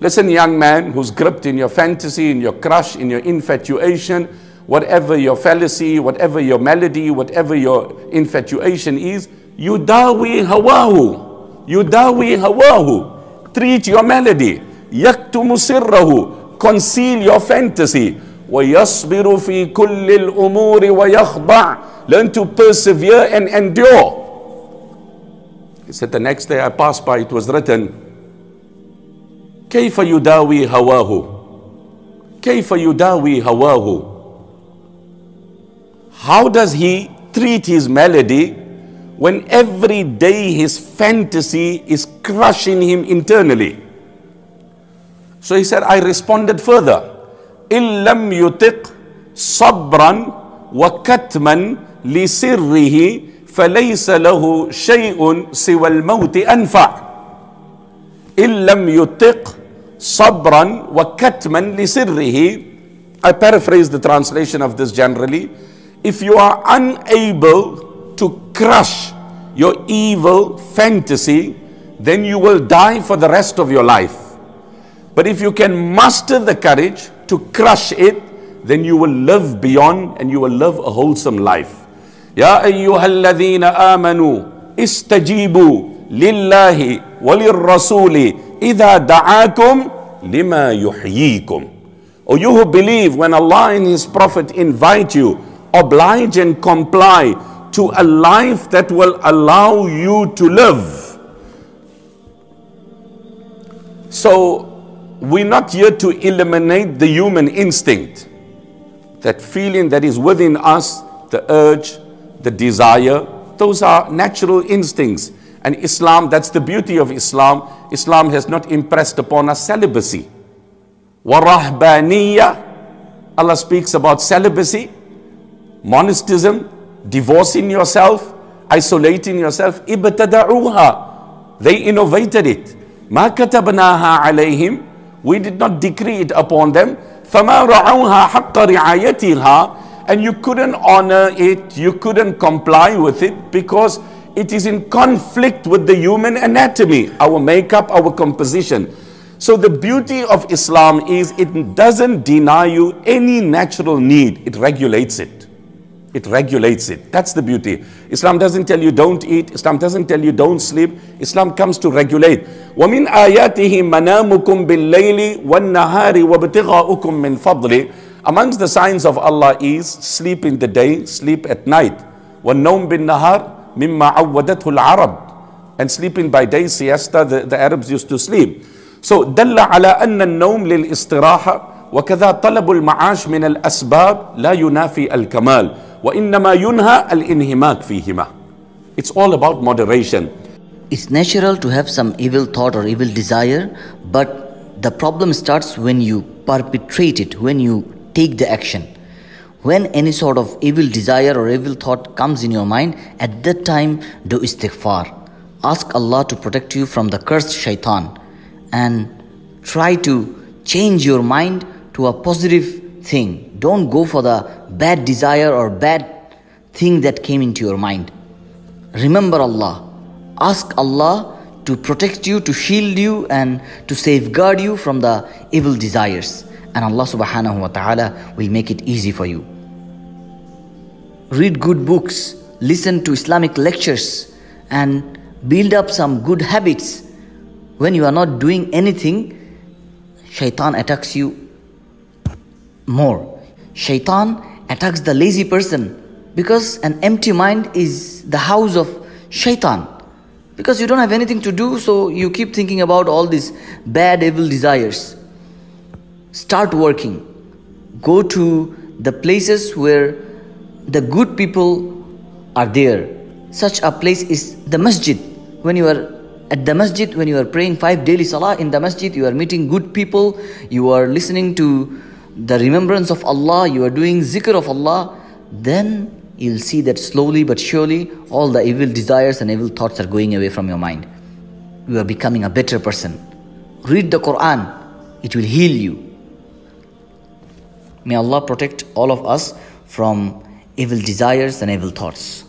Listen, young man who's gripped in your fantasy, in your crush, in your infatuation, whatever your fallacy, whatever your melody, whatever your infatuation is, yudawi hawahu. Yudawi hawahu. Treat your melody. Yaktumu sirrahu. Conceal your fantasy. ويصبر في كل الأمور ويخضع Learn to persevere and endure. He said the next day I passed by, it was written, كيف يداوي هواه كيف يداوي هواه How does he treat his melody when every day his fantasy is crushing him internally? So he said, I responded further. إن لم يطق صبرا وكتما لسره فليس له شيء سوى الموت أنفع إن لم يطق صبرا وكتما لسره I paraphrase the translation of this generally. If you are unable to crush your evil fantasy, then you will die for the rest of your life. But if you can muster the courage to crush it, then you will live beyond and you will live a wholesome life. يا أيها الذين آمنوا استجيبوا لله وللرسول إذا دعاكم lima yuhyikum. Or you who believe when Allah and His Prophet invite you, oblige and comply to a life that will allow you to live. So we're not here to eliminate the human instinct, that feeling that is within us, the urge, the desire. Those are natural instincts And Islam, that's the beauty of Islam. Islam has not impressed upon us celibacy. Warahbaniya, Allah speaks about celibacy, monasticism, divorcing yourself, isolating yourself. Ibtada'uha. They innovated it. ما كتبناها عليهم we did not decree it upon them. فَمَا رَعَوْهَا حَقَّ رِعَايَتِهَا And you couldn't honor it, you couldn't comply with it because it is in conflict with the human anatomy, our makeup, our composition. So the beauty of Islam is it doesn't deny you any natural need, it regulates it. It regulates it. That's the beauty. Islam doesn't tell you don't eat. Islam doesn't tell you don't sleep. Islam comes to regulate. وَمِنْ آيَاتِهِ مَنَامُكُمْ بِاللَّيْلِ وَالنَّهَارِ وَابْتِغَاؤُكُمْ مِنْ فَضْلِ Amongst the signs of Allah is sleep in the day, sleep at night. وَالنَّوْمْ بِالنَّهَارِ مِمَّا عَوَّدَتْهُ الْعَرَبِ And sleeping by day, siesta, the, the Arabs used to sleep. So, دل على أن النوم للاستراحة وكذا طلب المعاش من الأسباب لا ينافي الكمال وإنما ينهى الانهماك فيهما It's all about moderation. It's natural to have some evil thought or evil desire, but the problem starts when you perpetrate it, when you take the action. When any sort of evil desire or evil thought comes in your mind, at that time do istighfar. Ask Allah to protect you from the cursed shaitan and try to change your mind to a positive thing. Don't go for the bad desire or bad thing that came into your mind. Remember Allah. Ask Allah to protect you, to shield you, and to safeguard you from the evil desires. And Allah subhanahu wa ta'ala will make it easy for you. Read good books, listen to Islamic lectures, and build up some good habits. When you are not doing anything, shaitan attacks you more. Shaitan attacks the lazy person because an empty mind is the house of shaitan. Because you don't have anything to do, so you keep thinking about all these bad, evil desires. Start working. Go to the places where the good people are there. Such a place is the masjid. When you are at the masjid, when you are praying five daily salah in the masjid, you are meeting good people, you are listening to the remembrance of Allah, you are doing zikr of Allah, then you'll see that slowly but surely all the evil desires and evil thoughts are going away from your mind. You are becoming a better person. Read the Quran, it will heal you. May Allah protect all of us from evil desires and evil thoughts.